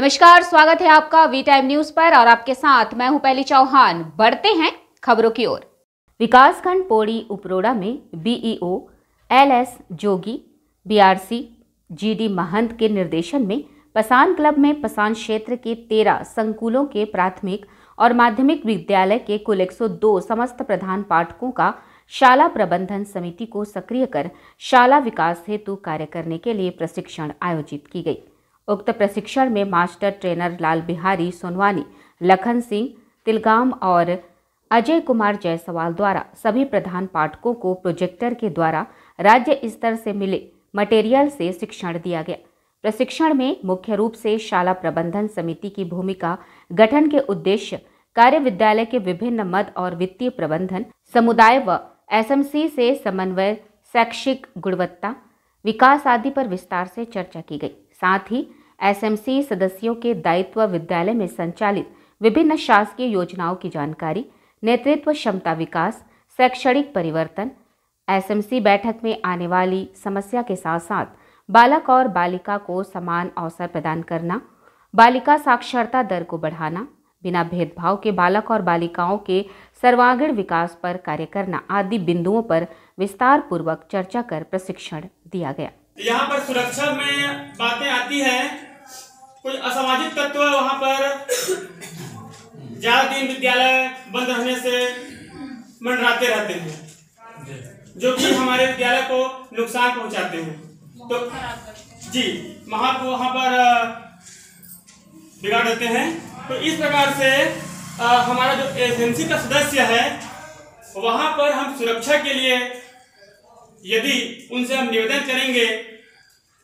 नमस्कार, स्वागत है आपका वी टाइम न्यूज़ पर और आपके साथ मैं हूँ पहली चौहान। बढ़ते हैं खबरों की ओर। विकासखंड पौड़ी उपरोड़ा में BEO L S Jogi BRC G D Mahant के निर्देशन में पसान क्लब में पसान क्षेत्र के तेरह संकुलों के प्राथमिक और माध्यमिक विद्यालय के कुल 102 समस्त प्रधान पाठकों का शाला प्रबंधन समिति को सक्रिय कर शाला विकास हेतु कार्य करने के लिए प्रशिक्षण आयोजित की गई। उक्त प्रशिक्षण में मास्टर ट्रेनर लाल बिहारी सोनवानी, लखन सिंह, तिलगाम और अजय कुमार जायसवाल द्वारा सभी प्रधान पाठकों को प्रोजेक्टर के द्वारा राज्य स्तर से मिले मटेरियल से शिक्षण दिया गया। प्रशिक्षण में मुख्य रूप से शाला प्रबंधन समिति की भूमिका, गठन के उद्देश्य कार्य विद्यालय के विभिन्न मद और वित्तीय प्रबंधन, समुदाय व एसएमसी से समन्वय, शैक्षिक गुणवत्ता, विकास आदि पर विस्तार से चर्चा की गई। साथ ही एसएमसी सदस्यों के दायित्व विद्यालय में संचालित विभिन्न शासकीय योजनाओं की जानकारी, नेतृत्व क्षमता विकास, शैक्षणिक परिवर्तन एसएमसी बैठक में आने वाली समस्या के साथ साथ बालक और बालिका को समान अवसर प्रदान करना, बालिका साक्षरता दर को बढ़ाना, बिना भेदभाव के बालक और बालिकाओं के सर्वांगीण विकास पर कार्य करना आदि बिंदुओं पर विस्तार पूर्वक चर्चा कर प्रशिक्षण दिया गया। यहाँ पर सुरक्षा में बातें आती है। कुछ असामाजिक तत्व वहाँ पर ज़्यादा दिन विद्यालय बंद रहने से मंडराते रहते हैं। जो कि हमारे विद्यालय को नुकसान पहुंचाते हैं। तो जी वहाँ को वहाँ पर बिगाड़ देते हैं। तो इस प्रकार से आ, हमारा जो एजेंसी का सदस्य है वहाँ पर हम सुरक्षा के लिए यदि उनसे हम निवेदन करेंगे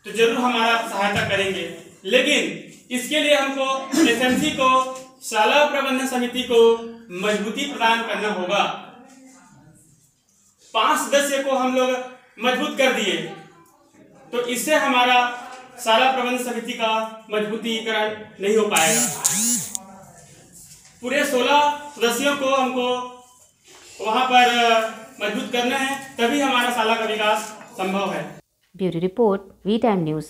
तो ज़रूर हमारा सहायता करेंगे। लेकिन इसके लिए हमको एसएमसी को शाला प्रबंधन समिति को मजबूती प्रदान करना होगा। पाँच सदस्य को हम लोग मज़बूत कर दिए। तो इससे हमारा शाला प्रबंधन समिति का मजबूतीकरण नहीं हो पाएगा। पूरे सोलह सदस्यों को हमको वहाँ पर मज़बूत करना है, तभी हमारा शाला का विकास संभव है। Bureau report, V time news.